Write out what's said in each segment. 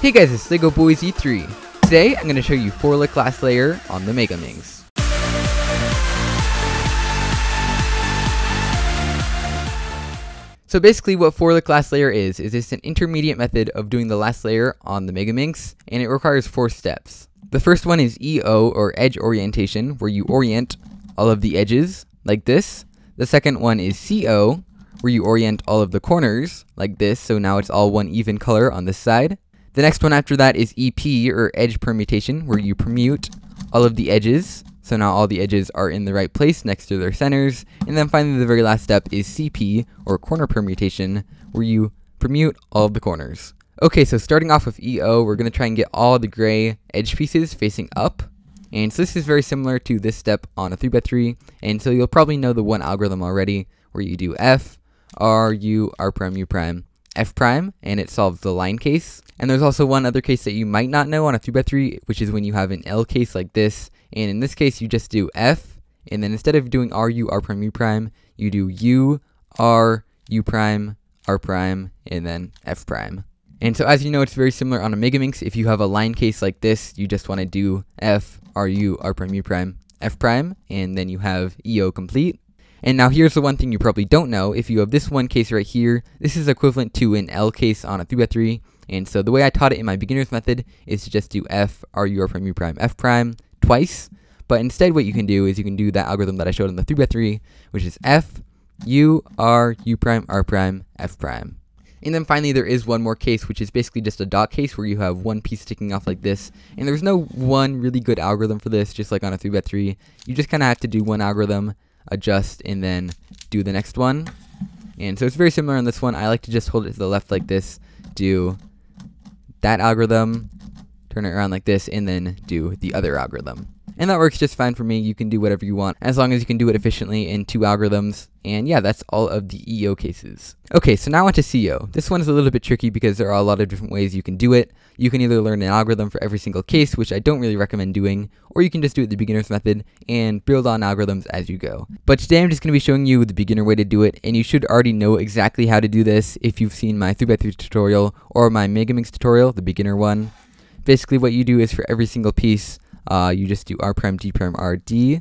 Hey guys, it's Lego Boys E3. Today, I'm going to show you 4-Look Last Layer on the Megaminx. So basically what 4-Look Last Layer is, is it's an intermediate method of doing the last layer on the Megaminx, and it requires four steps. The first one is EO, or Edge Orientation, where you orient all of the edges, like this. The second one is CO, where you orient all of the corners, like this, so now it's all one even color on this side. The next one after that is EP, or Edge Permutation, where you permute all of the edges, so now all the edges are in the right place next to their centers. And then finally the very last step is CP, or corner permutation, where you permute all of the corners. Okay, so starting off with EO, we're going to try and get all the gray edge pieces facing up. And so this is very similar to this step on a 3x3, and so you'll probably know the one algorithm already, where you do F, R, U, R prime, U prime, F prime, and it solves the line case. And there's also one other case that you might not know on a 3x3, which is when you have an L case like this, and in this case you just do F, and then instead of doing R, U, R prime, U prime, you do U, R, U prime, R prime, and then F prime. And so as you know, it's very similar on a Megaminx. If you have a line case like this, you just want to do F, R, U, R prime, U prime, F prime, and then you have EO complete. And now here's the one thing you probably don't know. If you have this one case right here, this is equivalent to an L case on a 3x3. And so the way I taught it in my beginner's method is to just do F, R, U, R prime, U prime, F prime twice. But instead what you can do is you can do that algorithm that I showed in the 3x3, which is F, U, R, U prime, R prime, F prime. And then finally there is one more case, which is basically just a dot case where you have one piece sticking off like this. And there's no one really good algorithm for this, just like on a 3x3. You just kind of have to do one algorithm adjust, and then do the next one. And so it's very similar on this one. I like to just hold it to the left like this, do that algorithm, turn it around like this, and then do the other algorithm. And that works just fine for me. You can do whatever you want as long as you can do it efficiently in two algorithms. And yeah, that's all of the EO cases. Okay, so now on to CO. This one is a little bit tricky because there are a lot of different ways you can do it. You can either learn an algorithm for every single case, which I don't really recommend doing, or you can just do it the beginner's method and build on algorithms as you go. But today I'm just going to be showing you the beginner way to do it, and you should already know exactly how to do this if you've seen my 3x3 tutorial or my Megaminx tutorial, the beginner one. Basically what you do is for every single piece, uh, you just do R prime D prime R D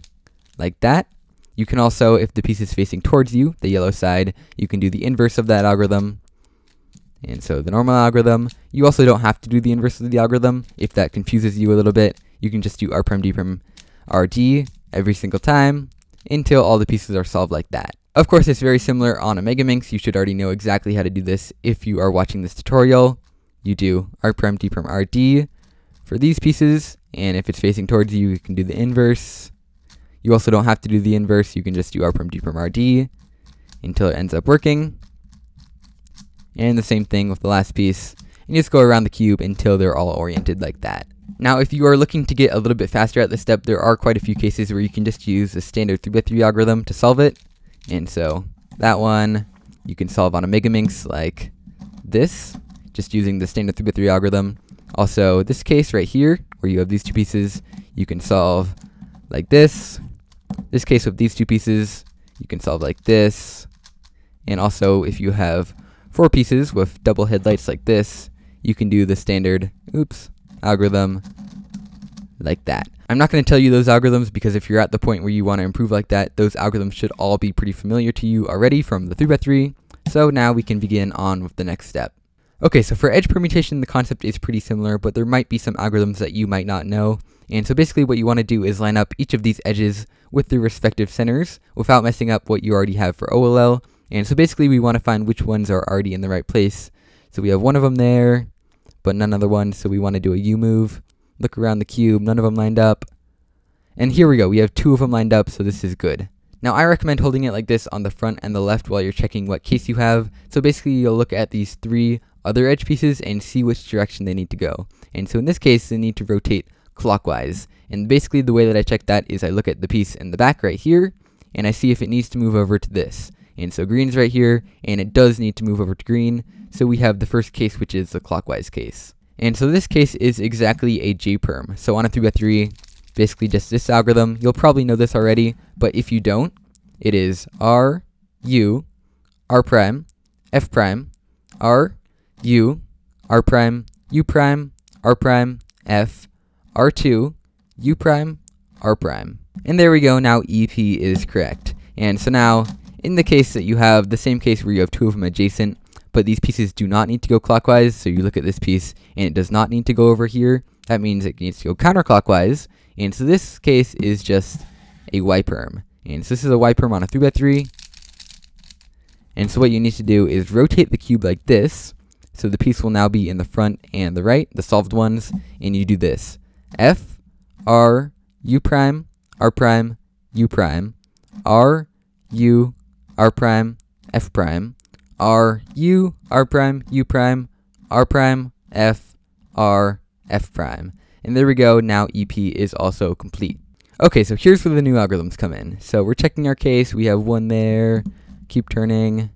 like that. You can also, if the piece is facing towards you, the yellow side, you can do the inverse of that algorithm. And so the normal algorithm, you also don't have to do the inverse of the algorithm. If that confuses you a little bit, you can just do R prime D prime R D every single time until all the pieces are solved like that. Of course, it's very similar on a Megaminx. You should already know exactly how to do this if you are watching this tutorial. You do R prime D prime R D for these pieces, and if it's facing towards you, you can do the inverse. You also don't have to do the inverse, you can just do R prime D prime RD until it ends up working. And the same thing with the last piece. And you just go around the cube until they're all oriented like that. Now, if you are looking to get a little bit faster at this step, there are quite a few cases where you can just use the standard 3x3 algorithm to solve it. And so, that one, you can solve on a Megaminx like this, just using the standard 3x3 algorithm. Also, this case right here, where you have these two pieces, you can solve like this. This case with these two pieces, you can solve like this. And also, if you have four pieces with double headlights like this, you can do the standard, oops, algorithm like that. I'm not going to tell you those algorithms because if you're at the point where you want to improve like that, those algorithms should all be pretty familiar to you already from the 3x3. So now we can begin on with the next step. Okay, so for edge permutation, the concept is pretty similar, but there might be some algorithms that you might not know. And so basically what you want to do is line up each of these edges with their respective centers without messing up what you already have for OLL. And so basically we want to find which ones are already in the right place. So we have one of them there, but none other ones, so we want to do a U move. Look around the cube, none of them lined up. And here we go, we have two of them lined up, so this is good. Now I recommend holding it like this on the front and the left while you're checking what case you have. So basically you'll look at these three other edge pieces and see which direction they need to go. And so in this case, they need to rotate clockwise. And basically the way that I check that is I look at the piece in the back right here, and I see if it needs to move over to this. And so green's right here, and it does need to move over to green. So we have the first case, which is the clockwise case. And so this case is exactly a J-perm. So on a 3x3, basically just this algorithm. You'll probably know this already, but if you don't, it is R, U, R prime, F prime, R, U, R prime, U prime, R prime, F, R2, U prime, R prime. And there we go, now EP is correct. And so now, in the case that you have the same case where you have two of them adjacent, but these pieces do not need to go clockwise, so you look at this piece and it does not need to go over here, that means it needs to go counterclockwise, and so this case is just a Y perm. And so this is a Y perm on a 3x3, and so what you need to do is rotate the cube like this, so the piece will now be in the front and the right, the solved ones, and you do this. F, R, U prime, R prime, U prime, R, U, R prime, F prime, R, U, R prime, U prime, R prime, F, R, F prime. And there we go, now EP is also complete. Okay, so here's where the new algorithms come in. So we're checking our case, we have one there, keep turning.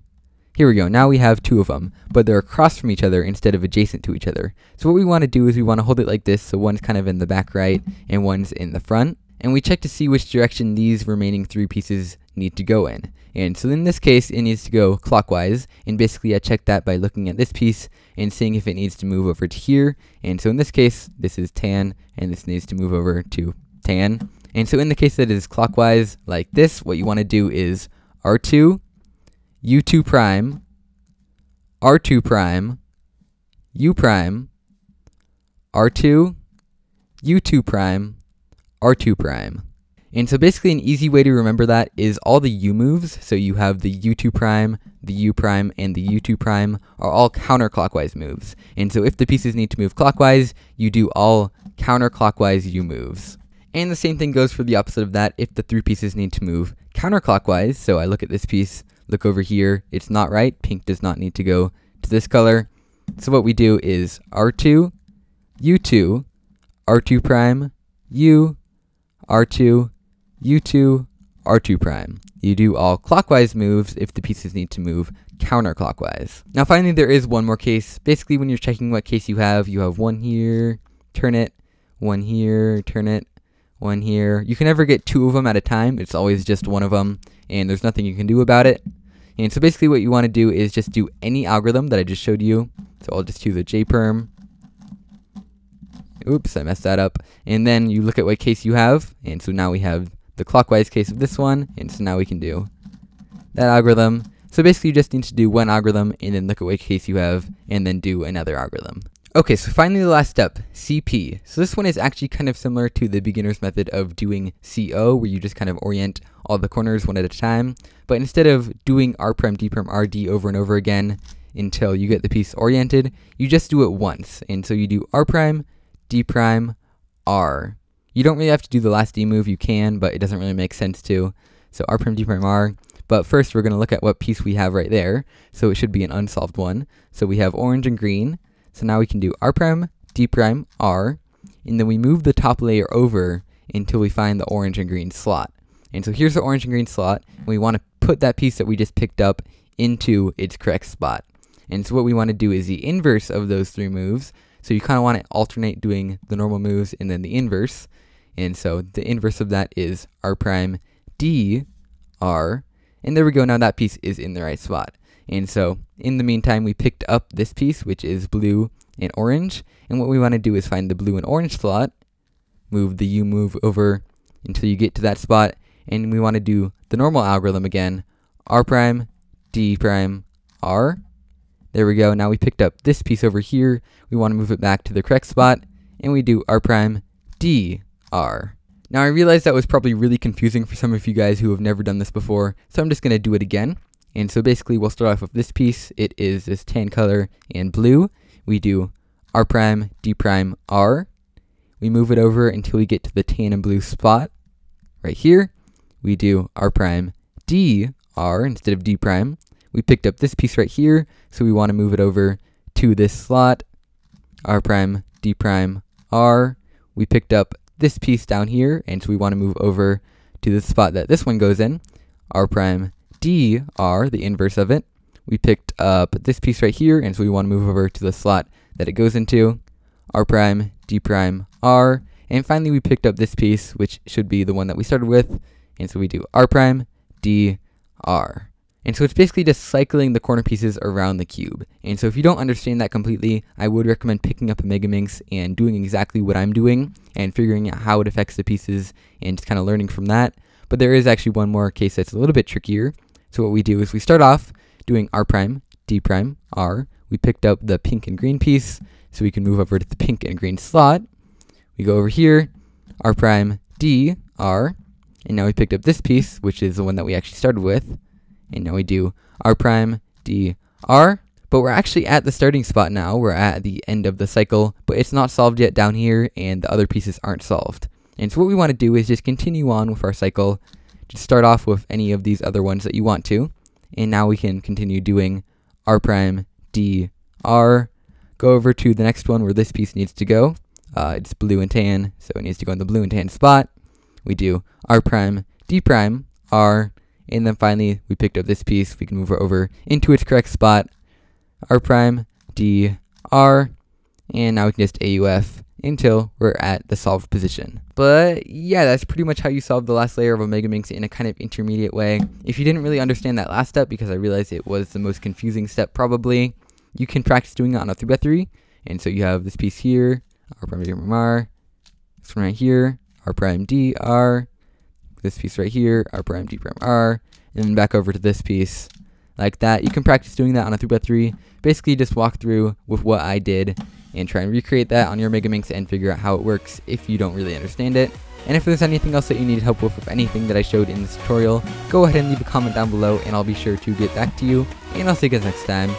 Here we go, now we have two of them, but they're across from each other instead of adjacent to each other. So what we want to do is we want to hold it like this, so one's kind of in the back right, and one's in the front. And we check to see which direction these remaining three pieces need to go in. And so in this case, it needs to go clockwise, and basically I check that by looking at this piece and seeing if it needs to move over to here. And so in this case, this is tan, and this needs to move over to tan. And so in the case that it is clockwise, like this, what you want to do is R2, U2 prime, R2 prime, U prime, R2, U2 prime, R2 prime. And so basically an easy way to remember that is all the U moves, so you have the U2 prime, the U prime, and the U2 prime are all counterclockwise moves. And so if the pieces need to move clockwise, you do all counterclockwise U moves. And the same thing goes for the opposite of that if the three pieces need to move counterclockwise. So I look at this piece, look over here, it's not right, pink does not need to go to this color. So what we do is R2, U2, R2 prime, U, R2, U2, R2 prime. You do all clockwise moves if the pieces need to move counterclockwise. Now finally there is one more case. Basically when you're checking what case you have, you have one here, turn it, one here, turn it, one here. You can never get two of them at a time. It's always just one of them, and there's nothing you can do about it. And so basically what you want to do is just do any algorithm that I just showed you. So I'll just do the JPerm. Oops, I messed that up. And then you look at what case you have, and so now we have the clockwise case of this one, and so now we can do that algorithm. So basically you just need to do one algorithm and then look at what case you have and then do another algorithm. Okay, so finally the last step, CP. So this one is actually kind of similar to the beginner's method of doing CO, where you just kind of orient all the corners one at a time. But instead of doing R prime, D prime, RD over and over again until you get the piece oriented, you just do it once. And so you do R prime, D prime, R. You don't really have to do the last D move, you can, but it doesn't really make sense to. So R prime, D prime, R. But first we're going to look at what piece we have right there. So it should be an unsolved one. So we have orange and green. So now we can do R prime, D prime, R. And then we move the top layer over until we find the orange and green slot. And so here's the orange and green slot. We want to put that piece that we just picked up into its correct spot. And so what we want to do is the inverse of those three moves. So you kind of want to alternate doing the normal moves and then the inverse. And so the inverse of that is R prime D R. And there we go. Now that piece is in the right spot. And so in the meantime, we picked up this piece, which is blue and orange. And what we want to do is find the blue and orange slot, move the U move over until you get to that spot. And we want to do the normal algorithm again, R prime, D prime, R. There we go. Now we picked up this piece over here. We want to move it back to the correct spot. And we do R prime, D, R. Now I realize that was probably really confusing for some of you guys who have never done this before, so I'm just going to do it again. And so basically we'll start off with this piece. It is this tan color and blue. We do R prime, D prime, R. We move it over until we get to the tan and blue spot. Right here, we do R prime, D, R instead of D prime. We picked up this piece right here, so we want to move it over to this slot. R prime, D prime, R. We picked up this piece down here, and so we want to move over to the spot that this one goes in, R prime D, R, the inverse of it. We picked up this piece right here, and so we want to move over to the slot that it goes into, R prime, D prime, R. And finally, we picked up this piece, which should be the one that we started with, and so we do R prime, D, R. And so it's basically just cycling the corner pieces around the cube. And so if you don't understand that completely, I would recommend picking up a Megaminx and doing exactly what I'm doing and figuring out how it affects the pieces and just kind of learning from that. But there is actually one more case that's a little bit trickier. So what we do is we start off doing R prime, D prime, R. We picked up the pink and green piece, so we can move over to the pink and green slot. We go over here, R prime, D, R. And now we picked up this piece, which is the one that we actually started with and now we do r prime d r. But we're actually at the starting spot now. We're at the end of the cycle, but it's not solved yet down here, and the other pieces aren't solved. And so what we want to do is just continue on with our cycle. Just start off with any of these other ones that you want to. And now we can continue doing r prime d r. Go over to the next one where this piece needs to go. Uh, it's blue and tan, so it needs to go in the blue and tan spot. We do r prime d prime r and then finally, we picked up this piece. We can move it over into its correct spot. R prime, D, R. And now we can just AUF until we're at the solved position. But yeah, that's pretty much how you solve the last layer of a Megaminx in a kind of intermediate way. If you didn't really understand that last step, because I realized it was the most confusing step probably, you can practice doing it on a 3x3. And so you have this piece here, R prime D prime R, this one right here, R prime D, R, this piece right here, R prime, D prime, R, and then back over to this piece like that. You can practice doing that on a 3x3. Basically, just walk through with what I did and try and recreate that on your Megaminx and figure out how it works if you don't really understand it. And if there's anything else that you need help with, with anything that I showed in this tutorial, go ahead and leave a comment down below and I'll be sure to get back to you. And I'll see you guys next time.